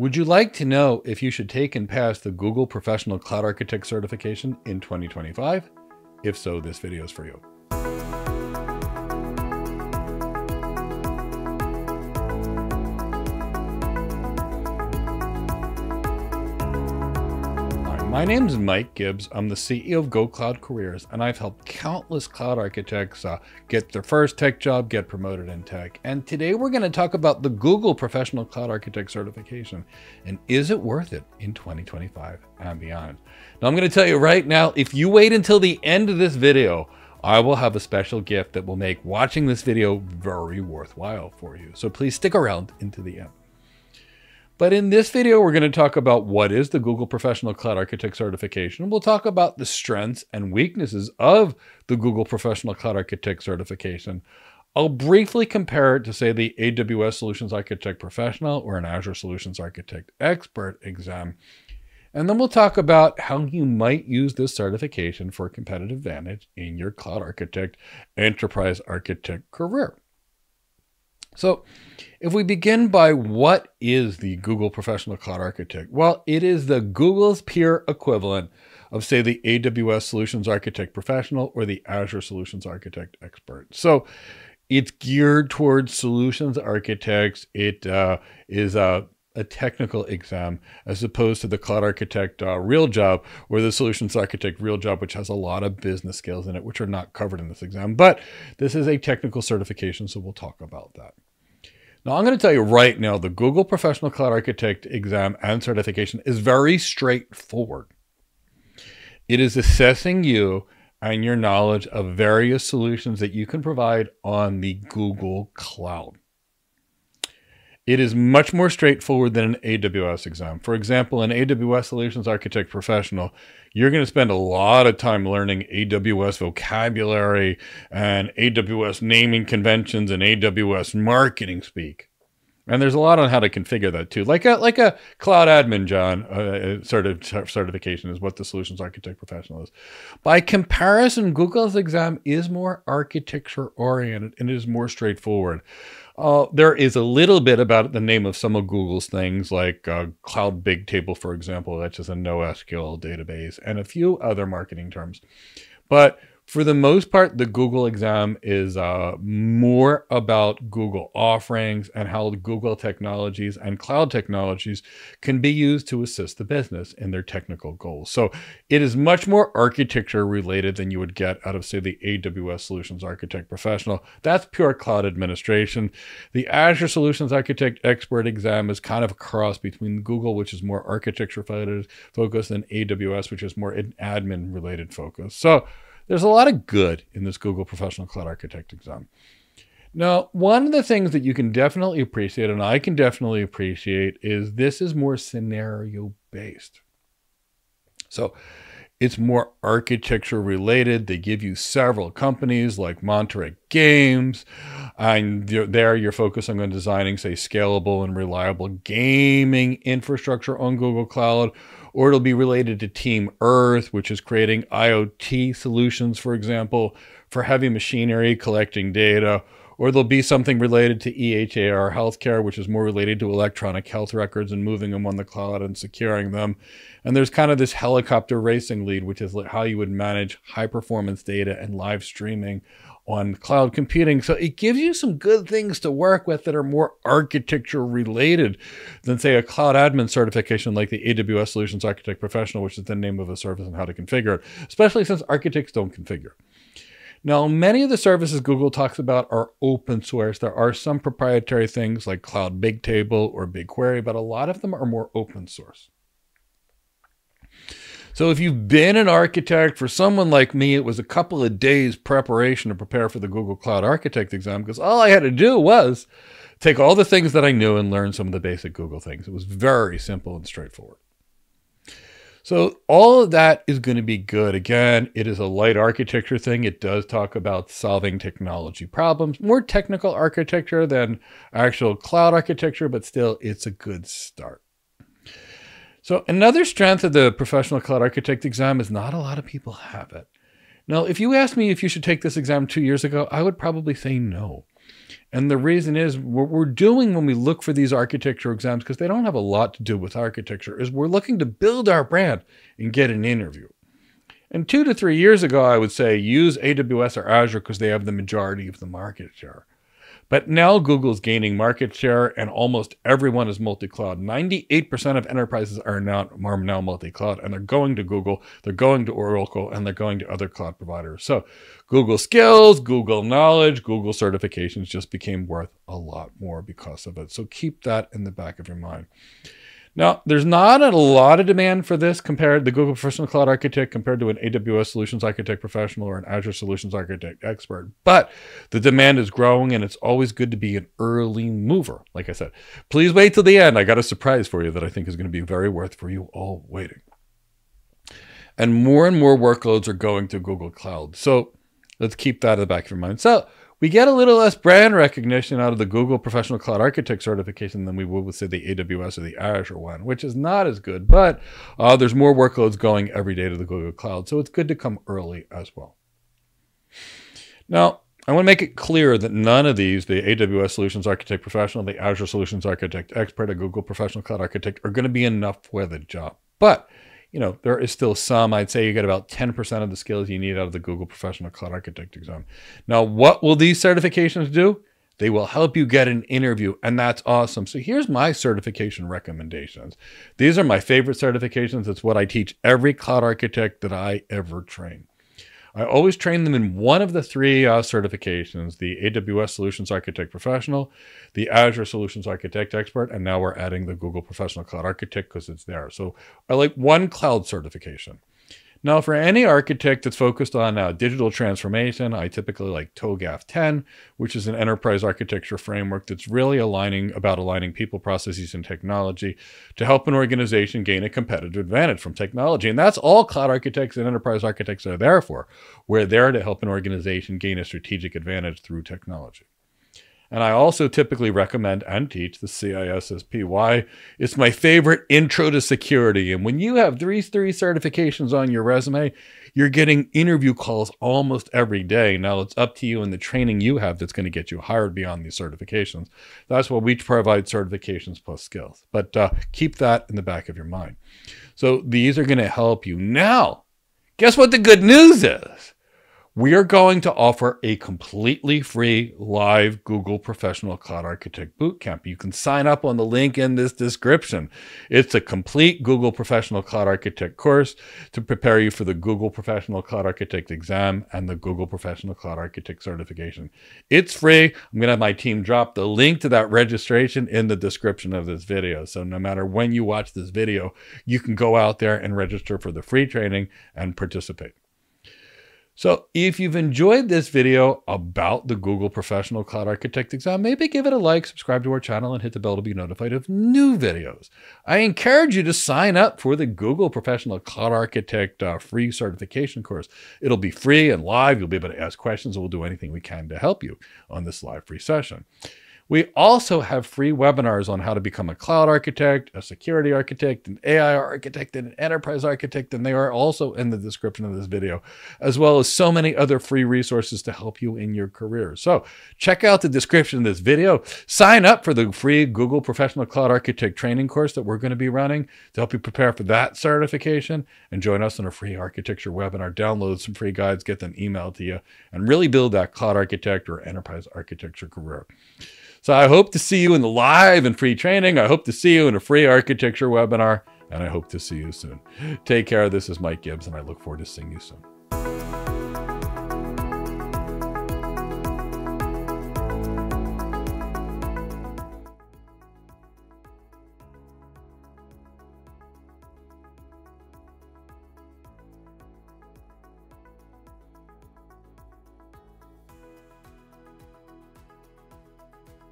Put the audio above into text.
Would you like to know if you should take and pass the Google Professional Cloud Architect certification in 2025? If so, this video is for you. My name is Mike Gibbs. I'm the CEO of Go Cloud Careers, and I've helped countless cloud architects uh, get their first tech job, get promoted in tech. And today we're going to talk about the Google Professional Cloud Architect certification and is it worth it in 2025 and beyond. Now, I'm going to tell you right now, if you wait until the end of this video, I will have a special gift that will make watching this video very worthwhile for you. So please stick around into the end. But in this video, we're going to talk about what is the Google Professional Cloud Architect certification. We'll talk about the strengths and weaknesses of the Google Professional Cloud Architect certification. I'll briefly compare it to, say, the AWS Solutions Architect Professional or an Azure Solutions Architect Expert exam. And then we'll talk about how you might use this certification for competitive advantage in your cloud architect, enterprise architect career. So, if we begin by what is the Google Professional Cloud Architect? Well, it is the Google's peer equivalent of, say, the AWS Solutions Architect Professional or the Azure Solutions Architect Expert. So, it's geared towards solutions architects. It uh, is a a technical exam as opposed to the cloud architect uh, real job or the solutions architect real job which has a lot of business skills in it which are not covered in this exam but this is a technical certification so we'll talk about that now i'm going to tell you right now the google professional cloud architect exam and certification is very straightforward. It is assessing you and your knowledge of various solutions that you can provide on the google cloud it is much more straightforward than an AWS exam. For example, an AWS Solutions Architect Professional, you're going to spend a lot of time learning AWS vocabulary and AWS naming conventions and AWS marketing speak. And there's a lot on how to configure that too. Like a like a cloud admin, John, uh, sort of certification is what the solutions architect professional is. By comparison, Google's exam is more architecture oriented and it is more straightforward. Uh, there is a little bit about the name of some of Google's things, like uh, Cloud Bigtable, for example, that's just a NoSQL database, and a few other marketing terms. But for the most part, the Google exam is uh, more about Google offerings and how Google technologies and cloud technologies can be used to assist the business in their technical goals. So it is much more architecture related than you would get out of, say, the AWS Solutions Architect Professional. That's pure cloud administration. The Azure Solutions Architect Expert exam is kind of a cross between Google, which is more architecture focused, and AWS, which is more an admin related focus. So there's a lot of good in this Google Professional Cloud Architect exam. Now, one of the things that you can definitely appreciate, and I can definitely appreciate, is this is more scenario based. So it's more architecture related. They give you several companies like Mountkirk Games, and there you're focusing on designing, say, scalable and reliable gaming infrastructure on Google Cloud or it'll be related to Team Earth, which is creating IoT solutions, for example, for heavy machinery collecting data, or there'll be something related to EHR healthcare, which is more related to electronic health records and moving them on the cloud and securing them. And there's kind of this Helicopter Racing League, which is how you would manage high performance data and live streaming on cloud computing. So it gives you some good things to work with that are more architecture related than, say, a cloud admin certification like the AWS Solutions Architect Professional, which is the name of a service and how to configure it, especially since architects don't configure. Now, many of the services Google talks about are open source. There are some proprietary things like Cloud Bigtable or BigQuery, but a lot of them are more open source. So if you've been an architect, for someone like me, it was a couple of days preparation to prepare for the Google Cloud Architect exam because all I had to do was take all the things that I knew and learn some of the basic Google things. It was very simple and straightforward. So all of that is going to be good. Again, it is a light architecture thing. It does talk about solving technology problems, more technical architecture than actual cloud architecture, but still it's a good start. So another strength of the professional cloud architect exam is not a lot of people have it. Now, if you asked me if you should take this exam two years ago, I would probably say no. And the reason is what we're doing when we look for these architecture exams, because they don't have a lot to do with architecture, is we're looking to build our brand and get an interview. And two to three years ago, I would say use AWS or Azure because they have the majority of the market share. But now Google's gaining market share and almost everyone is multi-cloud. 98% of enterprises are now, are now multi-cloud and they're going to Google, they're going to Oracle, and they're going to other cloud providers. So Google skills, Google knowledge, Google certifications just became worth a lot more because of it. So keep that in the back of your mind. Now, there's not a lot of demand for this compared to the Google Professional Cloud Architect compared to an AWS Solutions Architect Professional or an Azure Solutions Architect Expert. But the demand is growing and it's always good to be an early mover. Like I said, please wait till the end. I got a surprise for you that I think is going to be very worth for you all waiting. And more and more workloads are going to Google Cloud. So let's keep that in the back of your mind. So we get a little less brand recognition out of the Google Professional Cloud Architect certification than we would with, say, the AWS or the Azure one, which is not as good. But uh, there's more workloads going every day to the Google Cloud, so it's good to come early as well. Now, I want to make it clear that none of these, the AWS Solutions Architect Professional, the Azure Solutions Architect Expert, a Google Professional Cloud Architect, are going to be enough for the job. But you know, there is still some. I'd say you get about 10% of the skills you need out of the Google Professional Cloud Architect exam. Now, what will these certifications do? They will help you get an interview, and that's awesome. So here's my certification recommendations. These are my favorite certifications. It's what I teach every cloud architect that I ever train. I always train them in one of the three uh, certifications the AWS Solutions Architect Professional, the Azure Solutions Architect Expert, and now we're adding the Google Professional Cloud Architect because it's there. So I like one cloud certification. Now, for any architect that's focused on uh, digital transformation, I typically like TOGAF 10, which is an enterprise architecture framework that's really aligning about aligning people, processes, and technology to help an organization gain a competitive advantage from technology. And that's all cloud architects and enterprise architects are there for. We're there to help an organization gain a strategic advantage through technology. And I also typically recommend and teach the CISSP. Why? It's my favorite intro to security. And when you have three, three certifications on your resume, you're getting interview calls almost every day. Now it's up to you and the training you have that's going to get you hired beyond these certifications. That's why we provide certifications plus skills. But uh, keep that in the back of your mind. So these are going to help you. Now, guess what the good news is? We are going to offer a completely free live Google Professional Cloud Architect Bootcamp. You can sign up on the link in this description. It's a complete Google Professional Cloud Architect course to prepare you for the Google Professional Cloud Architect exam and the Google Professional Cloud Architect certification. It's free. I'm going to have my team drop the link to that registration in the description of this video. So no matter when you watch this video, you can go out there and register for the free training and participate. So if you've enjoyed this video about the Google Professional Cloud Architect exam, maybe give it a like, subscribe to our channel, and hit the bell to be notified of new videos. I encourage you to sign up for the Google Professional Cloud Architect uh, free certification course. It'll be free and live. You'll be able to ask questions, we'll do anything we can to help you on this live free session. We also have free webinars on how to become a cloud architect, a security architect, an AI architect, and an enterprise architect, and they are also in the description of this video, as well as so many other free resources to help you in your career. So check out the description of this video. Sign up for the free Google Professional Cloud Architect training course that we're going to be running to help you prepare for that certification, and join us on a free architecture webinar. Download some free guides, get them emailed to you, and really build that cloud architect or enterprise architecture career. So I hope to see you in the live and free training. I hope to see you in a free architecture webinar, and I hope to see you soon. Take care. This is Mike Gibbs, and I look forward to seeing you soon.